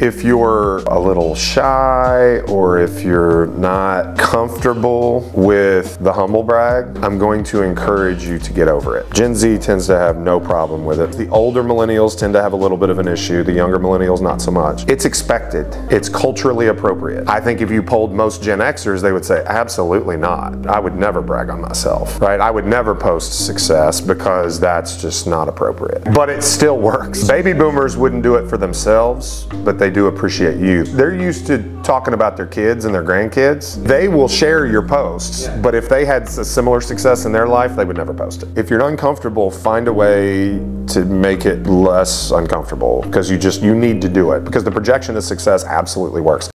If you're a little shy or if you're not comfortable with the humble brag, I'm going to encourage you to get over it. Gen Z tends to have no problem with it. The older millennials tend to have a little bit of an issue, the younger millennials not so much. It's expected, it's culturally appropriate. I think if you polled most Gen Xers, they would say, absolutely not. I would never brag on myself, right? I would never post success because that's just not appropriate. But it still works. Baby boomers wouldn't do it for themselves, but they do appreciate you. They're used to talking about their kids and their grandkids. They will share your posts, but if they had a similar success in their life, they would never post it. If you're uncomfortable, find a way to make it less uncomfortable because you just you need to do it because the projection of success absolutely works.